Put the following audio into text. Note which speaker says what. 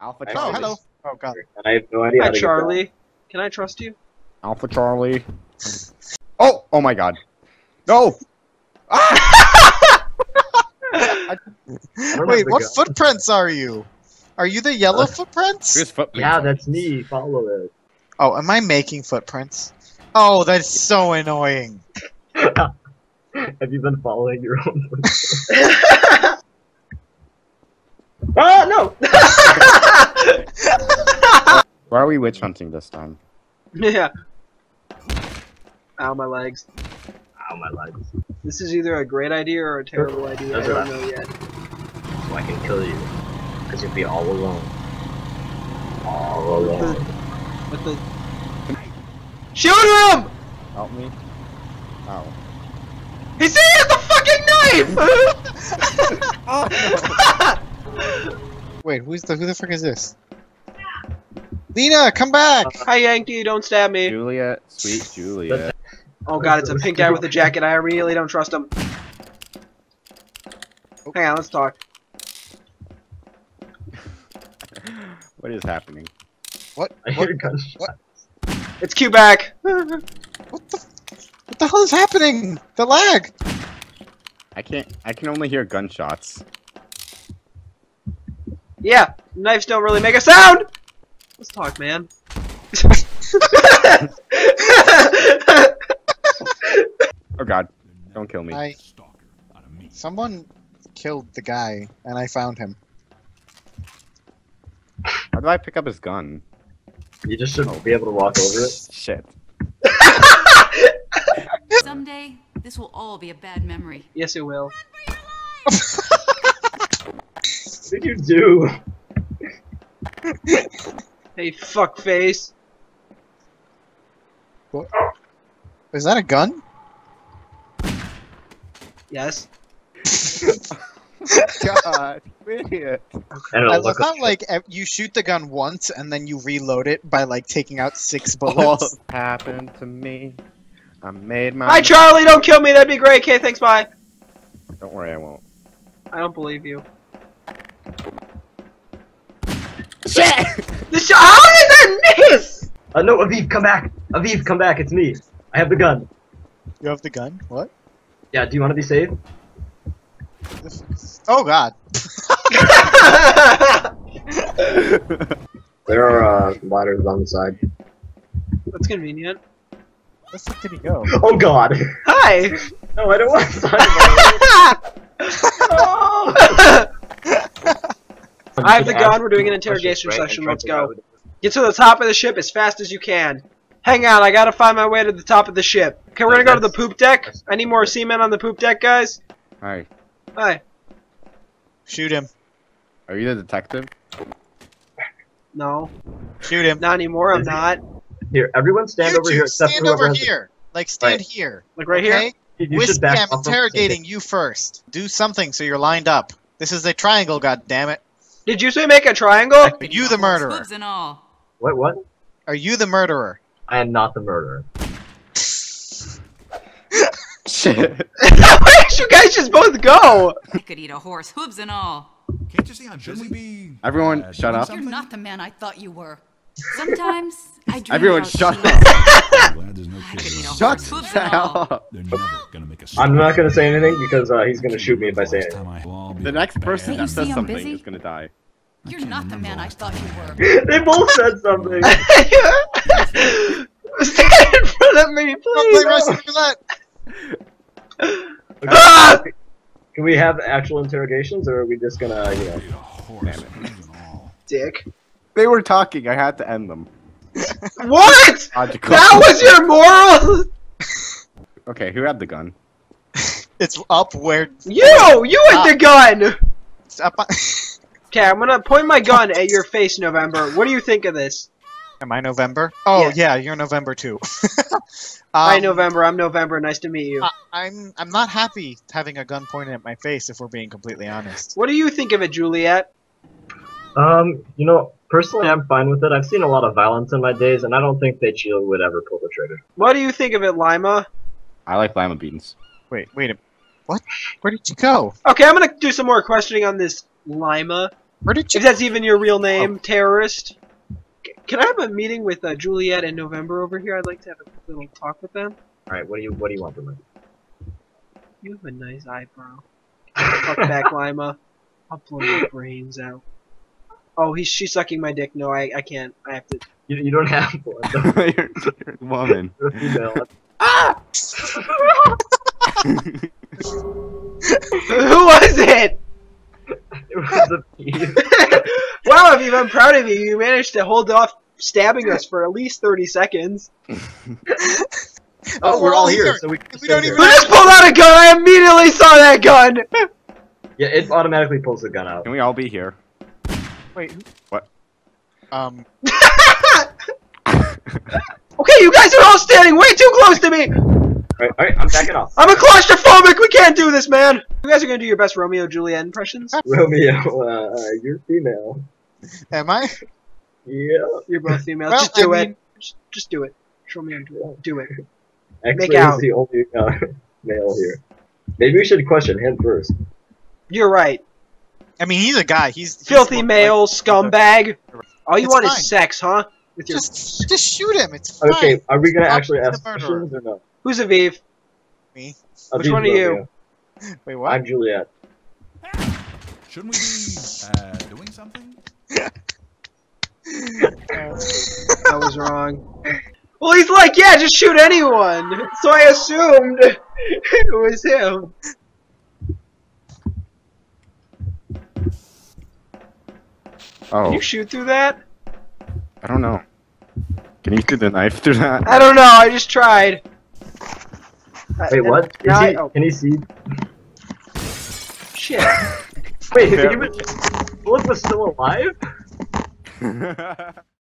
Speaker 1: Alpha
Speaker 2: Oh,
Speaker 1: Charlie.
Speaker 2: hello. Oh god.
Speaker 3: And I have no idea how
Speaker 4: Hi,
Speaker 3: to get
Speaker 4: Charlie. Can I trust you?
Speaker 1: Alpha Charlie. Oh, oh my God. No. Ah!
Speaker 3: I don't
Speaker 2: Wait, what
Speaker 3: gun.
Speaker 2: footprints are you? Are you the yellow footprints?
Speaker 1: Footprints.
Speaker 3: Yeah, that's me. Follow it.
Speaker 2: Oh, am I making footprints? Oh, that's so annoying.
Speaker 3: have you been following your own footsteps? ah, no!
Speaker 1: Why are we witch hunting this time?
Speaker 4: yeah. Ow, my legs.
Speaker 3: Ow, my legs.
Speaker 4: This is either a great idea or a terrible idea. I don't
Speaker 3: are-
Speaker 4: know yet.
Speaker 3: So I can kill you. Because you'll be all alone. All alone.
Speaker 4: With the shoot him!
Speaker 1: Help me. Oh.
Speaker 4: He's has the fucking knife!
Speaker 1: Oh
Speaker 2: Wait, who's the who the fuck is this? Lena, come back!
Speaker 4: Uh, Hi, Yankee. Don't stab me.
Speaker 1: Juliet, sweet Juliet.
Speaker 4: Oh god, it's a pink guy with a jacket. I really don't trust him. Hang on, let's talk.
Speaker 1: What is happening?
Speaker 2: What?
Speaker 3: I
Speaker 2: What,
Speaker 3: hear gunshots.
Speaker 4: It's Q back.
Speaker 2: what the? What the hell is happening? The lag.
Speaker 1: I can't. I can only hear gunshots.
Speaker 4: yeah, knives don't really make a sound. Let's talk, man.
Speaker 1: Oh God! Don't kill me.
Speaker 2: I. Someone killed the guy, and I found him.
Speaker 1: How do I pick up his gun?
Speaker 3: You just shouldn't be able to walk over it.
Speaker 1: Shit.
Speaker 5: Someday, this will all be a bad memory.
Speaker 4: yes, it will.
Speaker 3: What did you do?
Speaker 4: Hey, fuck face.
Speaker 2: Is that a gun?
Speaker 4: Yes.
Speaker 1: God, you idiot.
Speaker 3: And
Speaker 2: I
Speaker 3: it'll
Speaker 2: love how
Speaker 3: like
Speaker 2: like you shoot the gun once and then you reload it by like taking out six
Speaker 1: All
Speaker 2: bullets.
Speaker 1: happened to me. I made my.
Speaker 4: Hi, Charlie. Don't kill me. That'd be great. Okay, thanks. Bye.
Speaker 1: Don't worry, I won't.
Speaker 4: I don't believe you.
Speaker 1: Shit!
Speaker 4: This sh- How did that miss?
Speaker 3: Uh, no, Aviv, come back! Aviv, come back, it's me. I have the gun.
Speaker 2: You have the gun? What?
Speaker 3: Yeah, do you want to be safe?
Speaker 2: Oh god.
Speaker 3: There are uh, ladders on the side.
Speaker 4: That's convenient.
Speaker 2: Where the fuck did he go?
Speaker 3: Oh god!
Speaker 4: Hi.
Speaker 3: No, I don't want to
Speaker 4: I have the gun. We're doing an interrogation session. Let's go. Get to the top of the ship as fast as you can. Hang on, I gotta find my way to the top of the ship. Okay, we're gonna go to the poop deck. I need more seamen on the poop deck, guys.
Speaker 1: Hi.
Speaker 4: Hi.
Speaker 2: Shoot him.
Speaker 1: Are you the detective?
Speaker 4: No,
Speaker 2: Shoot him.
Speaker 4: not anymore. I'm not.
Speaker 3: Here, everyone stand
Speaker 2: you
Speaker 3: over
Speaker 2: two,
Speaker 3: here except
Speaker 2: stand over
Speaker 3: has the-
Speaker 2: here. Like stand
Speaker 3: Right.
Speaker 2: here.
Speaker 4: Like right here.
Speaker 2: Okay?
Speaker 3: You, you
Speaker 2: Whiskey, I'm interrogating you first. Do something so you're lined up. This is a triangle, god damn it.
Speaker 4: Did you say make a triangle?
Speaker 2: Are you the murderer?
Speaker 5: Hooves and all.
Speaker 3: What, what?
Speaker 2: Are you the murderer?
Speaker 3: I am not the murderer.
Speaker 1: Shit.
Speaker 4: Where did you guys just both go?
Speaker 5: I could eat a horse, hooves and all.
Speaker 6: Can't you see I'm busy? be?
Speaker 1: Everyone,
Speaker 6: uh,
Speaker 1: shut up.
Speaker 5: You're not the man I thought you were. Sometimes I dream
Speaker 1: Everyone,
Speaker 5: about
Speaker 1: shut up.
Speaker 6: I'm glad there's no kids
Speaker 5: eat a
Speaker 6: around.
Speaker 1: Shut the hell up.
Speaker 6: They're never gonna make a
Speaker 3: I'm not gonna say anything because uh, he's gonna shoot me if I say
Speaker 6: Last
Speaker 3: anything.
Speaker 6: time I- I'll be
Speaker 1: The next person
Speaker 5: Can't
Speaker 1: that says something
Speaker 5: busy?
Speaker 1: is gonna die.
Speaker 5: You're
Speaker 6: can't
Speaker 5: the man I thought you were.
Speaker 3: they both said something.
Speaker 4: Stand in front of me,
Speaker 2: Don't play
Speaker 4: please.
Speaker 2: Russian roulette.
Speaker 4: Ah!
Speaker 3: Can we have actual interrogations, or are we just gonna, you know?
Speaker 6: Be a horse, hooves and all.
Speaker 4: Dick.
Speaker 1: They were talking. I had to end them.
Speaker 4: What?
Speaker 1: Logical.
Speaker 4: That was your moral?
Speaker 1: Okay, who had the gun?
Speaker 2: It's up where
Speaker 4: You! You had the gun!
Speaker 2: it's up.
Speaker 4: Okay, I'm gonna point my gun at your face, November. What do you think of this?
Speaker 2: Am I November? Oh
Speaker 4: Yeah.
Speaker 2: yeah, you're November too.
Speaker 4: Hi,
Speaker 2: Um,
Speaker 4: November. I'm November. Nice to meet you.
Speaker 2: I- I'm I'm not happy having a gun pointed at my face. If we're being completely honest.
Speaker 4: What do you think of it, Juliet?
Speaker 3: Um, you know, personally, I'm fine with it. I've seen a lot of violence in my days, and I don't think that Sheila would ever pull the trigger.
Speaker 4: What do you think of it, Lima?
Speaker 1: I like lima beans.
Speaker 2: Wait, wait a What? Where did you go?
Speaker 4: Okay, I'm gonna do some more questioning on this Lima.
Speaker 2: Where did
Speaker 4: If
Speaker 2: you?
Speaker 4: that's even your real name, terrorist. C- Can I have a meeting with uh, Juliet in November over here? I'd like to have a little talk with them.
Speaker 3: Alright, what do you what do you want from me?
Speaker 4: You have a nice eyebrow. Fuck back, Lima. I'll blow your brains out. Oh, he's she's sucking my dick. No, I I can't. I have to.
Speaker 3: You, you don't have one. though.
Speaker 1: you're, you're a woman.
Speaker 3: You're a female.
Speaker 4: Ah! Who was it?
Speaker 3: It was a piece.
Speaker 4: wow, Aviv, I'm proud of you. You managed to hold off stabbing us for at least 30 seconds.
Speaker 3: Oh, we're all here, so we can
Speaker 2: We
Speaker 3: stay
Speaker 2: don't
Speaker 3: here.
Speaker 4: Who just pulled out a gun? I immediately saw that gun!
Speaker 3: Yeah, it automatically pulls the gun out.
Speaker 1: Can we all be here?
Speaker 2: Wait.
Speaker 1: What?
Speaker 2: Um.
Speaker 4: Okay, you guys are all standing way too close to me!
Speaker 3: Alright, alright, I'm backing off.
Speaker 4: I'm a claustrophobic! We can't do this, man! You guys are gonna do your best Romeo Juliet impressions?
Speaker 3: Romeo, uh, uh, you're female.
Speaker 2: Am I?
Speaker 3: Yeah.
Speaker 4: You're both female.
Speaker 2: Well,
Speaker 4: just do
Speaker 2: I
Speaker 4: it.
Speaker 2: mean-
Speaker 4: Just, just do it. Romeo and Juliet. Do it.
Speaker 3: X-ray
Speaker 4: Make out.
Speaker 3: is the only uh, male here. Maybe we should question him first.
Speaker 4: You're right.
Speaker 2: I mean, he's a guy. He's he's
Speaker 4: Filthy
Speaker 2: like-
Speaker 4: male, scumbag. All you
Speaker 2: It's
Speaker 4: want
Speaker 2: fine.
Speaker 4: is sex, huh? With your
Speaker 2: Just, just shoot him. It's fine.
Speaker 3: Okay, are we gonna
Speaker 2: Stop
Speaker 3: actually ask
Speaker 2: the murderer.
Speaker 3: questions or no?
Speaker 4: Who's Aviv?
Speaker 2: Me.
Speaker 4: Which one are you?
Speaker 3: Romeo.
Speaker 2: Wait, what?
Speaker 3: I'm Juliet.
Speaker 6: Shouldn't we be uh, doing something?
Speaker 4: I was wrong. Well, he's like, yeah, just shoot anyone. So I assumed it was him. Oh. Can
Speaker 1: Oh,
Speaker 4: you shoot through that?
Speaker 1: I don't know. Can you do the knife through that?
Speaker 4: I don't know. I just tried.
Speaker 3: Wait, what? Is
Speaker 4: Now I-
Speaker 3: he,
Speaker 4: oh,
Speaker 3: Can he see?
Speaker 4: shit.
Speaker 3: Wait,
Speaker 1: Fair.
Speaker 3: he was, Philip was still alive?